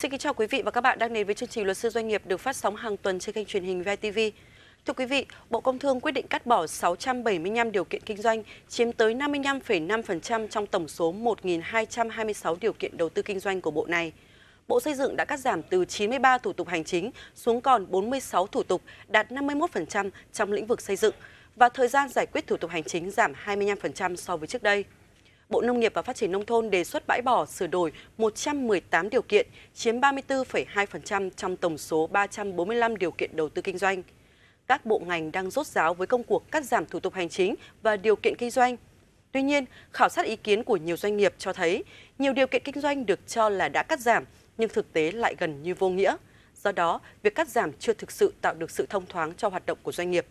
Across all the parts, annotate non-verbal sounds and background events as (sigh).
Xin kính chào quý vị và các bạn đang đến với chương trình Luật sư doanh nghiệp được phát sóng hàng tuần trên kênh truyền hình VTV. Thưa quý vị, Bộ Công Thương quyết định cắt bỏ 675 điều kiện kinh doanh, chiếm tới 55,5% trong tổng số 1.226 điều kiện đầu tư kinh doanh của Bộ này. Bộ Xây dựng đã cắt giảm từ 93 thủ tục hành chính xuống còn 46 thủ tục, đạt 51% trong lĩnh vực xây dựng, và thời gian giải quyết thủ tục hành chính giảm 25% so với trước đây. Bộ Nông nghiệp và Phát triển Nông thôn đề xuất bãi bỏ sửa đổi 118 điều kiện, chiếm 34,2% trong tổng số 345 điều kiện đầu tư kinh doanh. Các bộ ngành đang rốt ráo với công cuộc cắt giảm thủ tục hành chính và điều kiện kinh doanh. Tuy nhiên, khảo sát ý kiến của nhiều doanh nghiệp cho thấy nhiều điều kiện kinh doanh được cho là đã cắt giảm, nhưng thực tế lại gần như vô nghĩa. Do đó, việc cắt giảm chưa thực sự tạo được sự thông thoáng cho hoạt động của doanh nghiệp.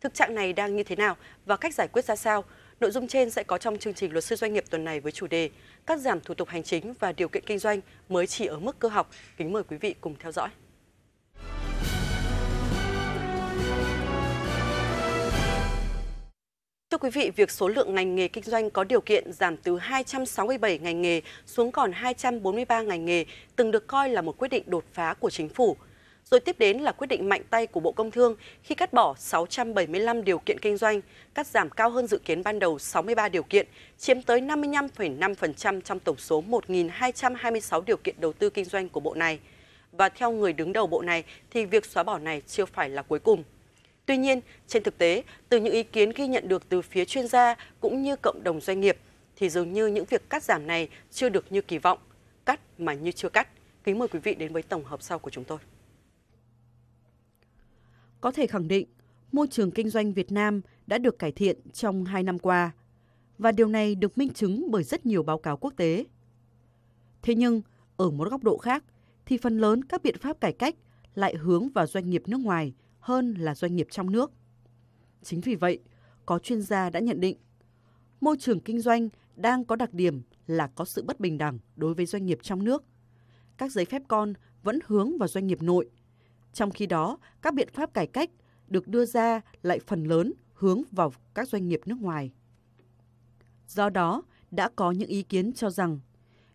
Thực trạng này đang như thế nào và cách giải quyết ra sao? Nội dung trên sẽ có trong chương trình Luật sư doanh nghiệp tuần này với chủ đề Cắt giảm thủ tục hành chính và điều kiện kinh doanh mới chỉ ở mức cơ học. Kính mời quý vị cùng theo dõi. Thưa quý vị, việc số lượng ngành nghề kinh doanh có điều kiện giảm từ 267 ngành nghề xuống còn 243 ngành nghề từng được coi là một quyết định đột phá của chính phủ – rồi tiếp đến là quyết định mạnh tay của Bộ Công Thương khi cắt bỏ 675 điều kiện kinh doanh, cắt giảm cao hơn dự kiến ban đầu 63 điều kiện, chiếm tới 55,5% trong tổng số 1.226 điều kiện đầu tư kinh doanh của bộ này. Và theo người đứng đầu bộ này thì việc xóa bỏ này chưa phải là cuối cùng. Tuy nhiên, trên thực tế, từ những ý kiến ghi nhận được từ phía chuyên gia cũng như cộng đồng doanh nghiệp, thì dường như những việc cắt giảm này chưa được như kỳ vọng, cắt mà như chưa cắt. Kính mời quý vị đến với tổng hợp sau của chúng tôi. Có thể khẳng định, môi trường kinh doanh Việt Nam đã được cải thiện trong hai năm qua, và điều này được minh chứng bởi rất nhiều báo cáo quốc tế. Thế nhưng, ở một góc độ khác, thì phần lớn các biện pháp cải cách lại hướng vào doanh nghiệp nước ngoài hơn là doanh nghiệp trong nước. Chính vì vậy, có chuyên gia đã nhận định, môi trường kinh doanh đang có đặc điểm là có sự bất bình đẳng đối với doanh nghiệp trong nước. Các giấy phép con vẫn hướng vào doanh nghiệp nội trong khi đó, các biện pháp cải cách được đưa ra lại phần lớn hướng vào các doanh nghiệp nước ngoài. Do đó, đã có những ý kiến cho rằng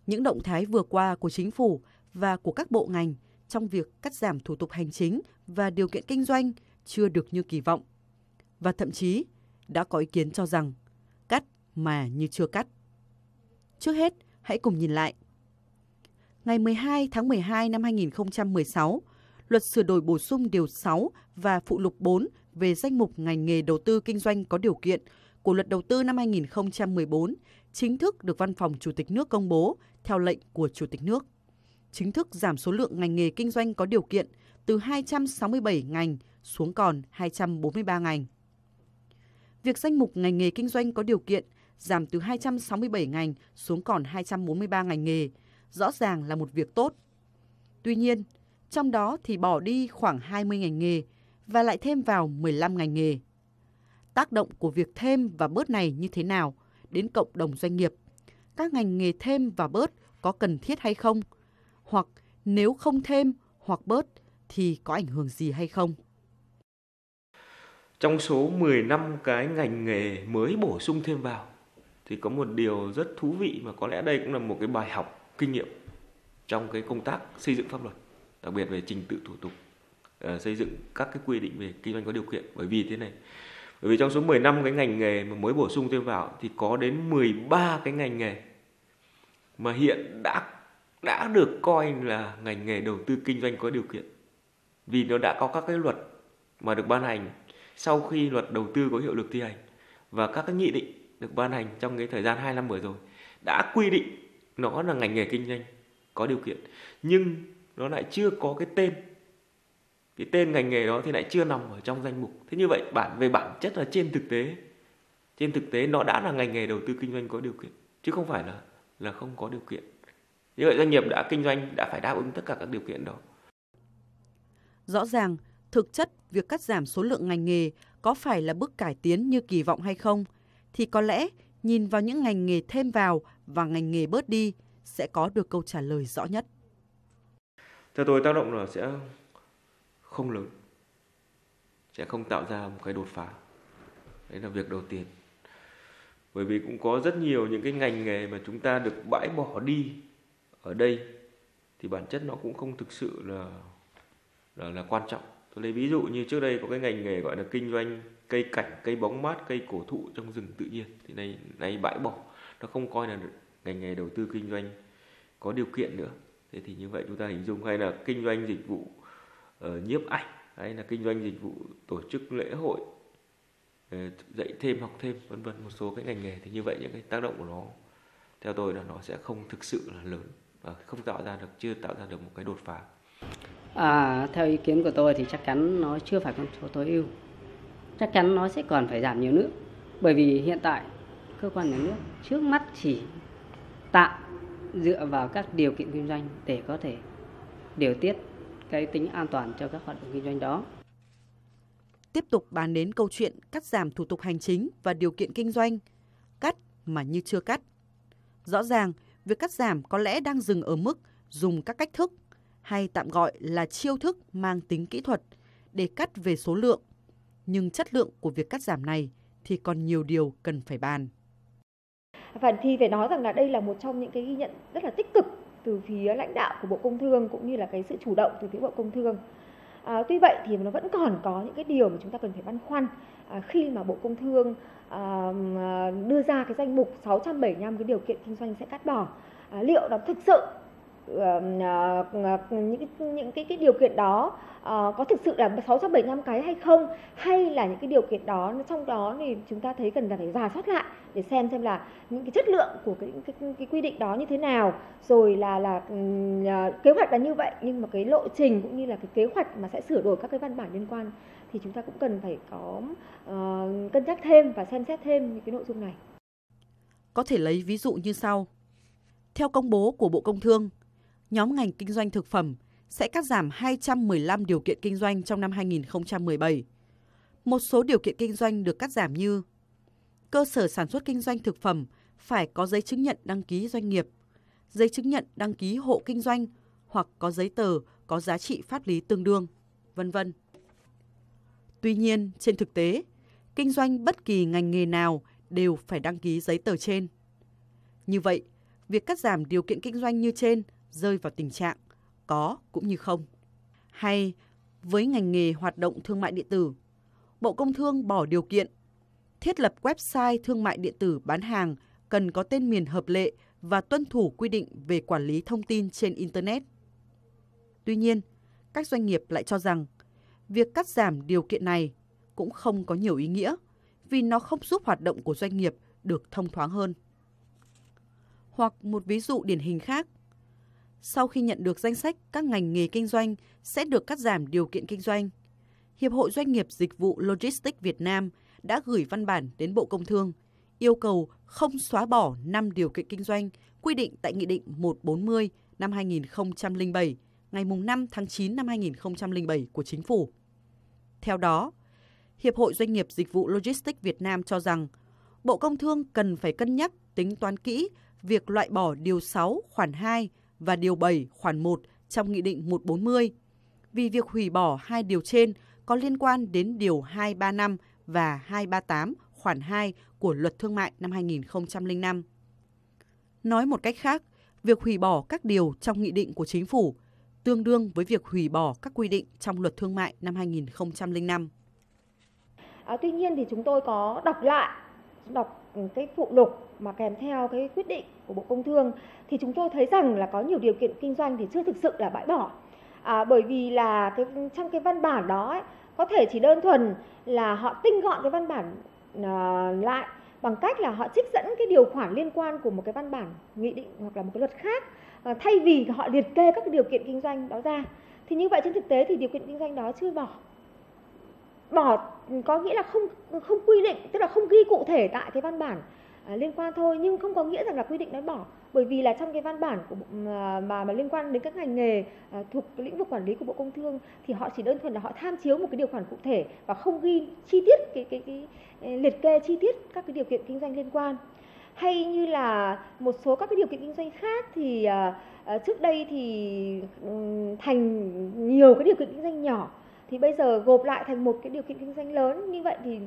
những động thái vừa qua của chính phủ và của các bộ ngành trong việc cắt giảm thủ tục hành chính và điều kiện kinh doanh chưa được như kỳ vọng. Và thậm chí đã có ý kiến cho rằng cắt mà như chưa cắt. Trước hết, hãy cùng nhìn lại. Ngày 12 tháng 12 năm 2016, luật sửa đổi bổ sung điều 6 và phụ lục 4 về danh mục ngành nghề đầu tư kinh doanh có điều kiện của luật đầu tư năm 2014 chính thức được Văn phòng Chủ tịch nước công bố theo lệnh của Chủ tịch nước. Chính thức giảm số lượng ngành nghề kinh doanh có điều kiện từ 267 ngành xuống còn 243 ngành. Việc danh mục ngành nghề kinh doanh có điều kiện giảm từ 267 ngành xuống còn 243 ngành nghề rõ ràng là một việc tốt. Tuy nhiên, trong đó thì bỏ đi khoảng 20 ngành nghề và lại thêm vào 15 ngành nghề. Tác động của việc thêm và bớt này như thế nào đến cộng đồng doanh nghiệp? Các ngành nghề thêm và bớt có cần thiết hay không? Hoặc nếu không thêm hoặc bớt thì có ảnh hưởng gì hay không? Trong số 10 năm cái ngành nghề mới bổ sung thêm vào thì có một điều rất thú vị mà có lẽ đây cũng là một cái bài học kinh nghiệm trong cái công tác xây dựng pháp luật đặc biệt về trình tự thủ tục uh, xây dựng các cái quy định về kinh doanh có điều kiện. Bởi vì thế này bởi vì trong số 10 năm cái ngành nghề mà mới bổ sung thêm vào thì có đến 13 cái ngành nghề mà hiện đã đã được coi là ngành nghề đầu tư kinh doanh có điều kiện. Vì nó đã có các cái luật mà được ban hành sau khi luật đầu tư có hiệu lực thi hành và các cái nghị định được ban hành trong cái thời gian 2 năm vừa rồi đã quy định nó là ngành nghề kinh doanh có điều kiện. Nhưng nó lại chưa có cái tên. Cái tên ngành nghề đó thì lại chưa nằm ở trong danh mục. Thế như vậy, bản, về bản chất là trên thực tế. Trên thực tế, nó đã là ngành nghề đầu tư kinh doanh có điều kiện, chứ không phải là là không có điều kiện. Như vậy doanh nghiệp đã kinh doanh đã phải đáp ứng tất cả các điều kiện đó. Rõ ràng, thực chất việc cắt giảm số lượng ngành nghề có phải là bước cải tiến như kỳ vọng hay không? Thì có lẽ nhìn vào những ngành nghề thêm vào và ngành nghề bớt đi sẽ có được câu trả lời rõ nhất theo tôi tác động là sẽ không lớn. Sẽ không tạo ra một cái đột phá. Đấy là việc đầu tiên. Bởi vì cũng có rất nhiều những cái ngành nghề mà chúng ta được bãi bỏ đi ở đây thì bản chất nó cũng không thực sự là là, là quan trọng. Tôi lấy ví dụ như trước đây có cái ngành nghề gọi là kinh doanh cây cảnh cây bóng mát cây cổ thụ trong rừng tự nhiên. Thì nay nay bãi bỏ. Nó không coi là ngành nghề đầu tư kinh doanh có điều kiện nữa thế thì như vậy chúng ta hình dung hay là kinh doanh dịch vụ uh, nhiếp ảnh hay là kinh doanh dịch vụ tổ chức lễ hội uh, dạy thêm học thêm vân vân một số cái ngành nghề thì như vậy những cái tác động của nó theo tôi là nó sẽ không thực sự là lớn và không tạo ra được chưa tạo ra được một cái đột phá À, theo ý kiến của tôi thì chắc chắn nó chưa phải con số tối ưu. Chắc chắn nó sẽ còn phải giảm nhiều nữa. Bởi vì hiện tại cơ quan nhà nước trước mắt chỉ tạo dựa vào các điều kiện kinh doanh để có thể điều tiết cái tính an toàn cho các hoạt động kinh doanh đó. Tiếp tục bàn đến câu chuyện cắt giảm thủ tục hành chính và điều kiện kinh doanh, cắt mà như chưa cắt. Rõ ràng, việc cắt giảm có lẽ đang dừng ở mức dùng các cách thức hay tạm gọi là chiêu thức mang tính kỹ thuật để cắt về số lượng. Nhưng chất lượng của việc cắt giảm này thì còn nhiều điều cần phải bàn. Và thì phải nói rằng là đây là một trong những cái ghi nhận rất là tích cực từ phía lãnh đạo của Bộ Công Thương cũng như là cái sự chủ động từ phía Bộ Công Thương. À, tuy vậy thì nó vẫn còn có những cái điều mà chúng ta cần phải băn khoăn à, khi mà Bộ Công Thương à, à đưa ra cái danh mục 675 cái điều kiện kinh doanh sẽ cắt bỏ. À, liệu nó thực sự Ờ, ờ, những những cái cái điều kiện đó uh, có thực sự là 675 cái hay không hay là những cái điều kiện đó trong đó thì chúng ta thấy cần là phải giả soát lại để xem xem là những cái chất lượng của cái cái, cái quy định đó như thế nào rồi là là uh, kế hoạch là như vậy nhưng mà cái lộ trình cũng như là cái kế hoạch mà sẽ sửa đổi các cái văn bản liên quan thì chúng ta cũng cần phải có uh, cân nhắc thêm và xem xét thêm những cái nội dung này. Có thể lấy ví dụ như sau. Theo công bố của Bộ Công Thương, nhóm ngành kinh doanh thực phẩm sẽ cắt giảm 215 điều kiện kinh doanh trong năm 2017. Một số điều kiện kinh doanh được cắt giảm như cơ sở sản xuất kinh doanh thực phẩm phải có giấy chứng nhận đăng ký doanh nghiệp, giấy chứng nhận đăng ký hộ kinh doanh hoặc có giấy tờ có giá trị pháp lý tương đương, vân vân. Tuy nhiên, trên thực tế, kinh doanh bất kỳ ngành nghề nào đều phải đăng ký giấy tờ trên. Như vậy, việc cắt giảm điều kiện kinh doanh như trên rơi vào tình trạng có cũng như không. Hay với ngành nghề hoạt động thương mại điện tử, Bộ Công Thương bỏ điều kiện thiết lập website thương mại điện tử bán hàng cần có tên miền hợp lệ và tuân thủ quy định về quản lý thông tin trên internet. Tuy nhiên, các doanh nghiệp lại cho rằng việc cắt giảm điều kiện này cũng không có nhiều ý nghĩa vì nó không giúp hoạt động của doanh nghiệp được thông thoáng hơn. Hoặc một ví dụ điển hình khác sau khi nhận được danh sách các ngành nghề kinh doanh sẽ được cắt giảm điều kiện kinh doanh. Hiệp hội Doanh nghiệp Dịch vụ Logistics Việt Nam đã gửi văn bản đến Bộ Công Thương yêu cầu không xóa bỏ 5 điều kiện kinh doanh quy định tại Nghị định 140 năm 2007 ngày 5 tháng 9 năm 2007 của Chính phủ. Theo đó, Hiệp hội Doanh nghiệp Dịch vụ Logistics Việt Nam cho rằng Bộ Công Thương cần phải cân nhắc tính toán kỹ việc loại bỏ Điều 6 khoản 2 và Điều 7 khoản 1 trong Nghị định 140 vì việc hủy bỏ hai điều trên có liên quan đến Điều 235 và 238 khoản 2 của Luật Thương mại năm 2005. Nói một cách khác, việc hủy bỏ các điều trong nghị định của chính phủ tương đương với việc hủy bỏ các quy định trong Luật Thương mại năm 2005. À, tuy nhiên thì chúng tôi có đọc lại đọc cái phụ lục mà kèm theo cái quyết định của Bộ Công Thương thì chúng tôi thấy rằng là có nhiều điều kiện kinh doanh thì chưa thực sự là bãi bỏ. À, bởi vì là cái trong cái văn bản đó ấy, có thể chỉ đơn thuần là họ tinh gọn cái văn bản à, lại bằng cách là họ trích dẫn cái điều khoản liên quan của một cái văn bản nghị định hoặc là một cái luật khác à, thay vì họ liệt kê các điều kiện kinh doanh đó ra thì như vậy trên thực tế thì điều kiện kinh doanh đó chưa bỏ bỏ có nghĩa là không không quy định tức là không ghi cụ thể tại cái văn bản à, liên quan thôi nhưng không có nghĩa rằng là quy định nó bỏ. Bởi vì là trong cái văn bản của à, mà mà, liên quan đến các ngành nghề à, thuộc cái lĩnh vực quản lý của bộ công thương thì họ chỉ đơn thuần là họ tham chiếu một cái điều khoản cụ thể và không ghi chi tiết cái cái, cái, cái liệt kê chi tiết các cái điều kiện kinh doanh liên quan. Hay như là một số các cái điều kiện kinh doanh khác thì à, à trước đây thì thành nhiều cái điều kiện kinh doanh nhỏ thì bây giờ gộp lại thành một cái điều kiện kinh doanh lớn như vậy thì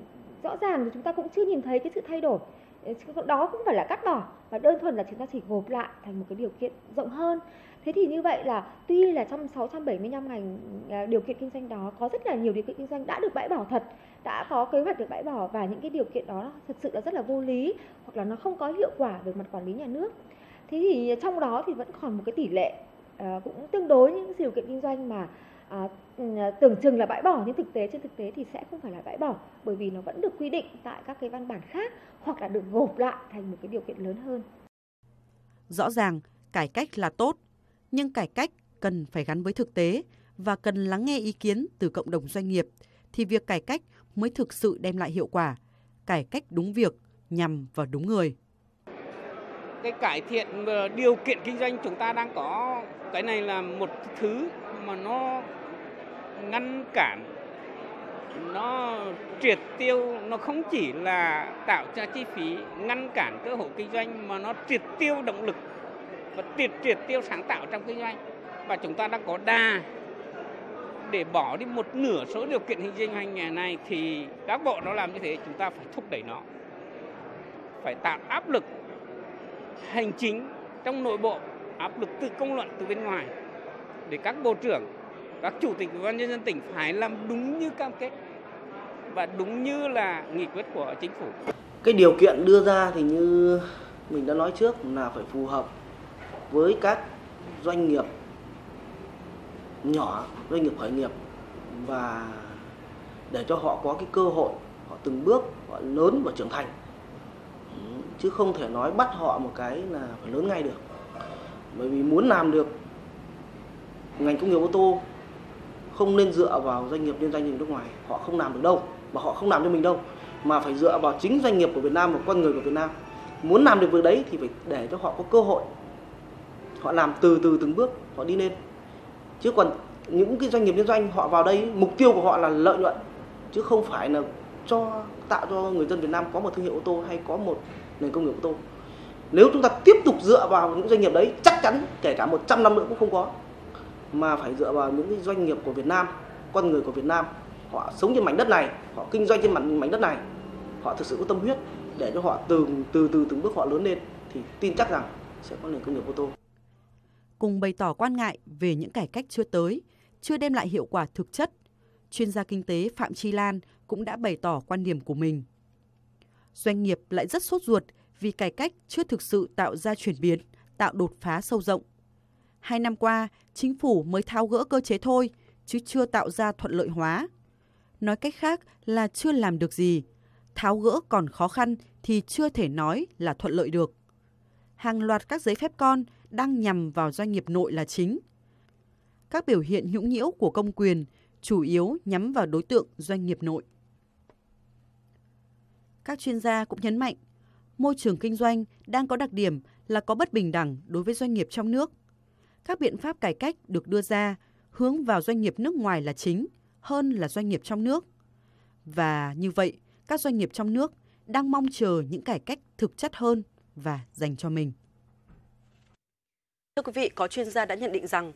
rõ ràng là chúng ta cũng chưa nhìn thấy cái sự thay đổi. Ờ, đó cũng phải là cắt bỏ và đơn thuần là chúng ta chỉ gộp lại thành một cái điều kiện rộng hơn. Thế thì như vậy là tuy là trong 675 ngành à, điều kiện kinh doanh đó có rất là nhiều điều kiện kinh doanh đã được bãi bỏ thật đã có kế hoạch được bãi bỏ và những cái điều kiện đó thật sự là rất là vô lý hoặc là nó không có hiệu quả về mặt quản lý nhà nước. Thế thì trong đó thì vẫn còn một cái tỷ lệ uh, cũng tương đối những điều kiện kinh doanh mà à, tưởng chừng là bãi bỏ nhưng thực tế trên thực tế thì sẽ không phải là bãi bỏ bởi vì nó vẫn được quy định tại các cái văn bản khác hoặc là được gộp lại thành một cái điều kiện lớn hơn. Rõ ràng cải cách là tốt, nhưng cải cách cần phải gắn với thực tế và cần lắng nghe ý kiến từ cộng đồng doanh nghiệp thì việc cải cách mới thực sự đem lại hiệu quả, cải cách đúng việc, nhằm vào đúng người. Cái cải thiện ờ, điều kiện kinh doanh chúng ta đang có cái này là một thứ mà nó ngăn cản. Nó triệt tiêu, nó không chỉ là tạo ra chi phí ngăn cản cơ hội kinh doanh mà nó triệt tiêu động lực và triệt triệt tiêu sáng tạo trong kinh doanh. Và chúng ta đang có đà để bỏ đi một nửa số điều kiện kinh doanh ngày này thì các bộ nó làm như thế, chúng ta phải thúc đẩy nó. Phải tạo áp lực hành chính trong nội bộ, áp lực từ công luận từ bên ngoài để các bộ trưởng các chủ tịch ủy ban nhân dân tỉnh phải làm đúng như cam kết và đúng như là nghị quyết của chính phủ. Cái điều kiện đưa ra thì như mình đã nói trước là phải phù hợp với các doanh nghiệp nhỏ, doanh nghiệp khởi nghiệp và để cho họ có cái cơ hội họ từng bước họ lớn và trưởng thành chứ không thể nói bắt họ một cái là phải lớn ngay được bởi vì muốn làm được ngành công nghiệp ô tô không nên dựa vào doanh nghiệp liên doanh từ nước ngoài. Họ không làm được đâu, và họ không làm cho mình đâu, mà phải dựa vào chính doanh nghiệp của Việt Nam và con người của Việt Nam. Muốn làm được việc đấy thì phải để cho họ có cơ hội. Họ làm từ từ từng bước, họ đi lên. Chứ còn những cái doanh nghiệp liên doanh, họ vào đây, mục tiêu của họ là lợi nhuận, chứ không phải là cho, tạo cho người dân Việt Nam có một thương hiệu ô tô hay có một nền công nghiệp ô tô. Nếu chúng ta tiếp tục dựa vào những doanh nghiệp đấy, chắc chắn kể cả 100 năm nữa cũng không có mà phải dựa vào những cái doanh nghiệp của Việt Nam, con người của Việt Nam. Họ sống trên mảnh đất này, họ kinh doanh trên mảnh mảnh đất này. Họ thực sự có tâm huyết để cho họ từ từ từ từng bước họ lớn lên thì tin chắc rằng sẽ có nền công nghiệp ô tô. Cùng bày tỏ quan ngại về những cải cách chưa tới, chưa đem lại hiệu quả thực chất, chuyên gia kinh tế Phạm Chi Lan cũng đã bày tỏ quan điểm của mình. Doanh nghiệp lại rất sốt ruột vì cải cách chưa thực sự tạo ra chuyển biến, tạo đột phá sâu rộng. Hai năm qua, chính phủ mới tháo gỡ cơ chế thôi, chứ chưa tạo ra thuận lợi hóa. Nói cách khác là chưa làm được gì. Tháo gỡ còn khó khăn thì chưa thể nói là thuận lợi được. Hàng loạt các giấy phép con đang nhằm vào doanh nghiệp nội là chính. Các biểu hiện nhũng nhiễu của công quyền chủ yếu nhắm vào đối tượng doanh nghiệp nội. Các chuyên gia cũng nhấn mạnh, môi trường kinh doanh đang có đặc điểm là có bất bình đẳng đối với doanh nghiệp trong nước – các biện pháp cải cách được đưa ra hướng vào doanh nghiệp nước ngoài là chính hơn là doanh nghiệp trong nước. Và như vậy, các doanh nghiệp trong nước đang mong chờ những cải cách thực chất hơn và dành cho mình. Thưa quý vị, có chuyên gia đã nhận định rằng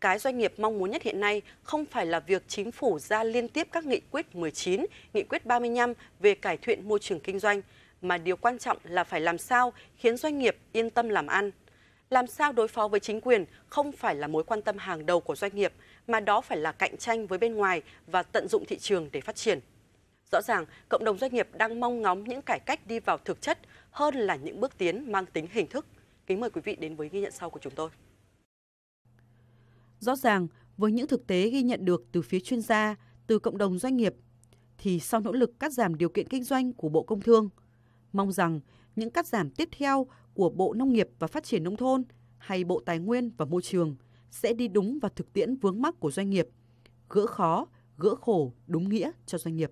cái doanh nghiệp mong muốn nhất hiện nay không phải là việc chính phủ ra liên tiếp các nghị quyết 19, nghị quyết 35 về cải thiện môi trường kinh doanh, mà điều quan trọng là phải làm sao khiến doanh nghiệp yên tâm làm ăn, làm sao đối phó với chính quyền không phải là mối quan tâm hàng đầu của doanh nghiệp, mà đó phải là cạnh tranh với bên ngoài và tận dụng thị trường để phát triển. Rõ ràng, cộng đồng doanh nghiệp đang mong ngóng những cải cách đi vào thực chất hơn là những bước tiến mang tính hình thức. Kính mời quý vị đến với ghi nhận sau của chúng tôi. Rõ ràng, với những thực tế ghi nhận được từ phía chuyên gia, từ cộng đồng doanh nghiệp, thì sau nỗ lực cắt giảm điều kiện kinh doanh của Bộ Công Thương, mong rằng những cắt giảm tiếp theo của Bộ Nông nghiệp và Phát triển Nông thôn hay Bộ Tài nguyên và Môi trường sẽ đi đúng vào thực tiễn vướng mắc của doanh nghiệp, gỡ khó, gỡ khổ đúng nghĩa cho doanh nghiệp.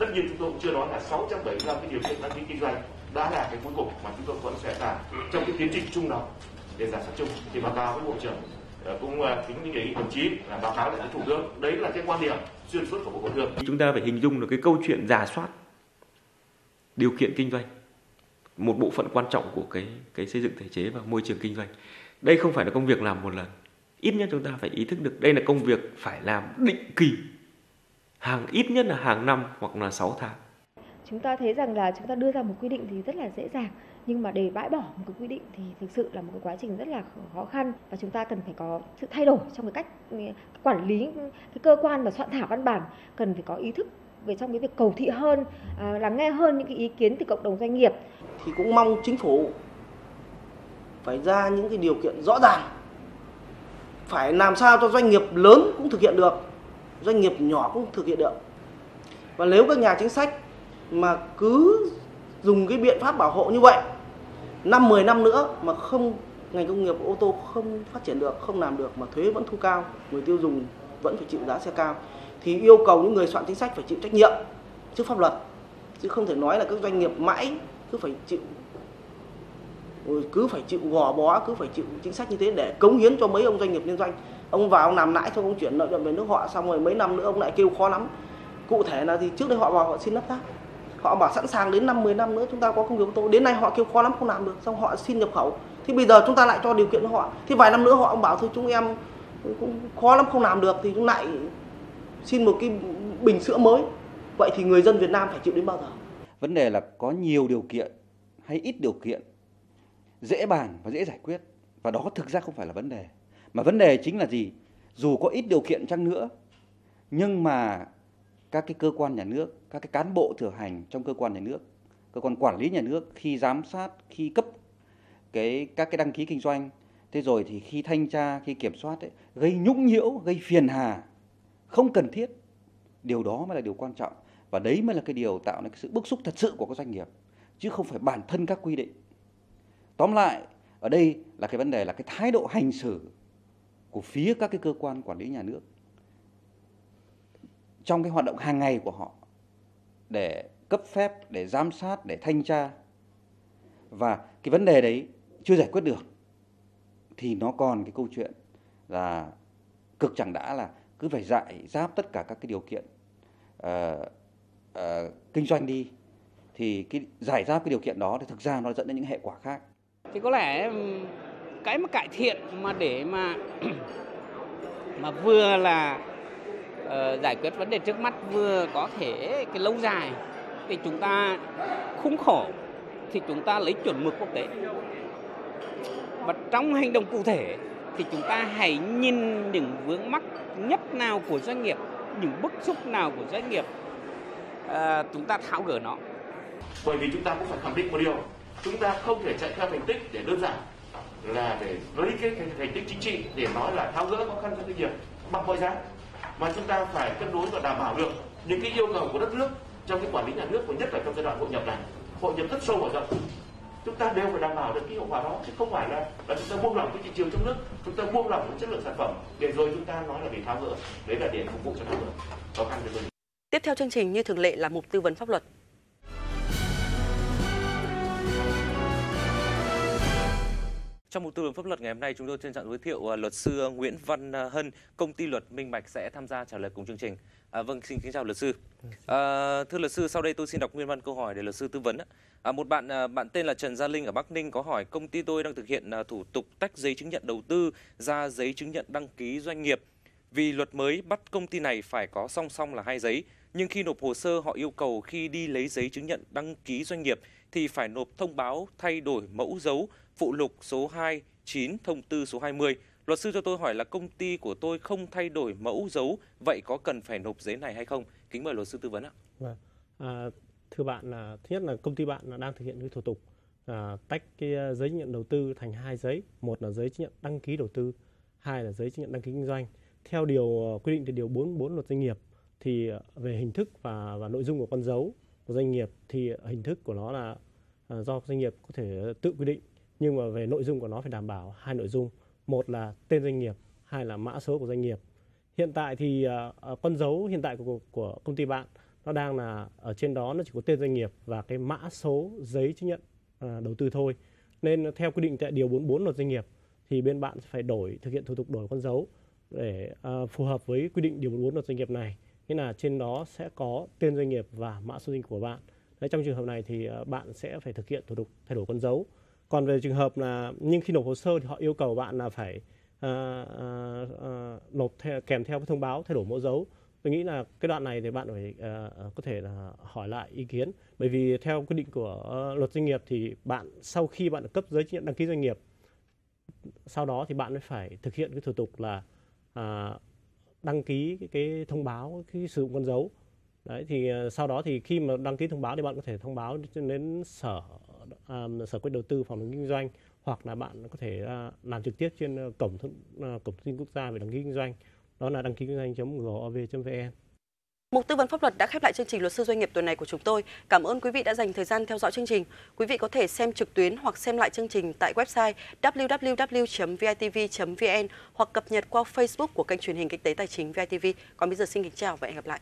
Tất nhiên chúng tôi cũng chưa nói là 675 cái điều kiện đăng ký kinh doanh đã là cái cuối cùng mà chúng tôi vẫn sẽ làm trong cái tiến trình chung đó để giả soát chung. Thì báo cáo với bộ trưởng ờ, cũng ờ, kính những ý đồng chí là báo cáo lại với thủ tướng. Đấy là cái quan điểm xuyên suốt của bộ công thương. Chúng ta phải hình dung được cái câu chuyện giả soát điều kiện kinh doanh một bộ phận quan trọng của cái cái xây dựng thể chế và môi trường kinh doanh. Đây không phải là công việc làm một lần. Ít nhất chúng ta phải ý thức được đây là công việc phải làm định kỳ. Hàng ít nhất là hàng năm hoặc là 6 tháng. chúng ta thấy rằng là chúng ta đưa ra một quy định thì rất là dễ dàng, nhưng mà để bãi bỏ một cái quy định thì thực sự là một cái quá trình rất là khó khăn và chúng ta cần phải có sự thay đổi trong cái cách ừ, quản lý cái cơ quan và soạn thảo văn bản, cần phải có ý thức về trong cái việc cầu thị hơn à, lắng nghe hơn những cái ý kiến từ cộng đồng doanh nghiệp. Thì cũng mong chính phủ phải ra những cái điều kiện rõ ràng phải làm sao cho doanh nghiệp lớn cũng thực hiện được doanh nghiệp nhỏ cũng thực hiện được. Và nếu các nhà chính sách mà cứ dùng cái biện pháp bảo hộ như vậy năm 10 năm nữa mà không ngành công nghiệp ô tô không phát triển được không làm được mà thuế vẫn thu cao người tiêu dùng vẫn phải chịu giá xe cao thì yêu cầu những người soạn chính sách phải chịu trách nhiệm trước pháp luật, chứ không thể nói là các doanh nghiệp mãi cứ phải chịu cứ phải chịu gò bó, cứ phải chịu chính sách như thế để cống hiến cho mấy ông doanh nghiệp liên doanh. Ông vào, ông làm lãi xong, ông chuyển lợi nhuận về nước họ, xong rồi mấy năm nữa ông lại kêu khó lắm. Cụ thể là thì trước đây họ vào họ xin lắp ráp. Họ bảo sẵn sàng đến năm 10 năm nữa chúng ta có công nghiệp ô tô đến nay họ kêu khó lắm, không làm được, xong họ xin nhập khẩu. Thì bây giờ chúng ta lại cho điều kiện cho họ. Thì vài năm nữa họ ông bảo thôi, chúng em cũng khó lắm, không làm được thì chúng lại xin một cái bình sữa mới. Vậy thì người dân Việt Nam phải chịu đến bao giờ? Vấn đề là có nhiều điều kiện hay ít điều kiện dễ bàn và dễ giải quyết. Và đó thực ra không phải là vấn đề. Mà vấn đề chính là gì? Dù có ít điều kiện chăng nữa nhưng mà các cái cơ quan nhà nước các cái cán bộ thừa hành trong cơ quan nhà nước cơ quan quản lý nhà nước khi giám sát khi cấp cái các cái đăng ký kinh doanh thế rồi thì khi thanh tra khi kiểm soát ấy, gây nhũng nhiễu gây phiền hà không cần thiết. Điều đó mới là điều quan trọng. Và đấy mới là cái điều tạo nên cái sự bức xúc thật sự của các doanh nghiệp, chứ không phải bản thân các quy định. Tóm lại, ở đây là cái vấn đề là cái thái độ hành xử của phía các cái cơ quan quản lý nhà nước trong cái hoạt động hàng ngày của họ để cấp phép, để giám sát, để thanh tra. Và cái vấn đề đấy chưa giải quyết được thì nó còn cái câu chuyện là cực chẳng đã là cứ phải dạy giáp tất cả các cái điều kiện uh, uh, kinh doanh đi thì cái giải giáp cái điều kiện đó thì thực ra nó dẫn đến những hệ quả khác. Thì có lẽ cái mà cải thiện mà để mà (clears throat) mà vừa là uh, giải quyết vấn đề trước mắt vừa có thể cái lâu dài thì chúng ta khung khổ thì chúng ta lấy chuẩn mực quốc tế. Và trong hành động cụ thể thì chúng ta hãy nhìn những vướng mắc nhất nào của doanh nghiệp những bức xúc nào của doanh nghiệp à, chúng ta tháo gỡ nó. Bởi vì chúng ta cũng phải khẳng định một điều chúng ta không thể chạy theo thành tích để đơn giản là để lấy cái thành tích chính trị để nói là tháo gỡ khó khăn cho doanh nghiệp bằng mọi giá. Mà chúng ta phải cân đối và đảm bảo được những cái yêu cầu của đất nước trong cái quản lý nhà nước và nhất là trong giai đoạn hội nhập này. Hội nhập rất sâu và rộng chúng ta đều phải đảm bảo được cái hiệu quả đó, chứ không phải là là chúng ta buông lỏng cái thị trường trong nước, chúng ta buông lỏng cái chất lượng sản phẩm để rồi chúng ta nói là để tháo gỡ, đấy là để phục vụ cho tháo gỡ khó khăn cho tiếp theo chương trình như thường lệ là mục tư vấn pháp luật. Trong một tư vấn pháp luật ngày hôm nay, chúng tôi trân trọng giới thiệu à, luật sư à, Nguyễn Văn à, Hân, công ty luật Minh Bạch sẽ tham gia trả lời cùng chương trình. À, vâng, xin kính chào luật sư. À, thưa luật sư, sau đây tôi xin đọc nguyên văn câu hỏi để luật sư tư vấn. À, một bạn bạn tên là Trần Gia Linh ở Bắc Ninh có hỏi công ty tôi đang thực hiện thủ tục tách giấy chứng nhận đầu tư ra giấy chứng nhận đăng ký doanh nghiệp. Vì luật mới bắt công ty này phải có song song là hai giấy, nhưng khi nộp hồ sơ họ yêu cầu khi đi lấy giấy chứng nhận đăng ký doanh nghiệp thì phải nộp thông báo thay đổi mẫu dấu phụ lục số 29 thông tư số 20. Luật sư cho tôi hỏi là công ty của tôi không thay đổi mẫu dấu, vậy có cần phải nộp giấy này hay không? Kính mời luật sư tư vấn ạ. Vâng. À, thưa bạn là thứ nhất là công ty bạn đang thực hiện cái thủ tục à, tách cái à, giấy chứng nhận đầu tư thành hai giấy, một là giấy chứng nhận đăng ký đầu tư, hai là giấy chứng nhận đăng ký kinh doanh. Theo điều à, quy định tại điều 44 luật doanh nghiệp thì à, về hình thức và và nội dung của con dấu của doanh nghiệp thì hình thức của nó là à, do doanh nghiệp có thể tự quy định nhưng mà về nội dung của nó phải đảm bảo hai nội dung. Một là tên doanh nghiệp hai là mã số của doanh nghiệp. Hiện tại thì uh, con dấu hiện tại của, của công ty bạn nó đang là ở trên đó nó chỉ có tên doanh nghiệp và cái mã số giấy chứng nhận uh, đầu tư thôi. Nên theo quy định tại điều 44 luật doanh nghiệp thì bên bạn phải đổi thực hiện thủ tục đổi con dấu để uh, phù hợp với quy định điều 44 luật doanh nghiệp này nghĩa là trên đó sẽ có tên doanh nghiệp và mã số dinh của bạn. Đấy, trong trường hợp này thì ờ, bạn sẽ phải thực hiện thủ tục thay đổi con dấu. Còn về trường hợp là nhưng khi nộp hồ sơ thì họ yêu cầu bạn là phải à, à, à, nộp theo, kèm theo cái thông báo thay đổi mẫu dấu. Tôi nghĩ là cái đoạn này thì bạn phải uh, có thể là hỏi lại ý kiến. Bởi vì theo quy định của uh, luật doanh nghiệp thì bạn sau khi bạn cấp giấy chứng nhận đăng ký doanh nghiệp sau đó thì bạn mới phải thực hiện cái thủ tục là uh, đăng ký cái, cái thông báo cái sử dụng con dấu đấy thì ờ, sau đó thì khi mà đăng ký thông báo thì bạn có thể thông báo đến sở um, sở quyết đầu tư phòng kinh doanh hoặc là bạn có thể uh, làm trực tiếp trên ờ, cổng uh, cổng thông tin quốc gia về đăng ký kinh doanh đó là đăng ký kinh doanh.gov.vn. Mục tư vấn pháp luật đã khép lại chương trình luật sư doanh nghiệp tuần này của chúng tôi. Cảm ơn quý vị đã dành thời gian theo dõi chương trình. Quý vị có thể xem trực tuyến hoặc xem lại chương trình tại website www.vitv.vn hoặc cập nhật qua Facebook của kênh truyền hình kinh tế tài chính VITV. Còn bây giờ xin kính chào và hẹn gặp lại.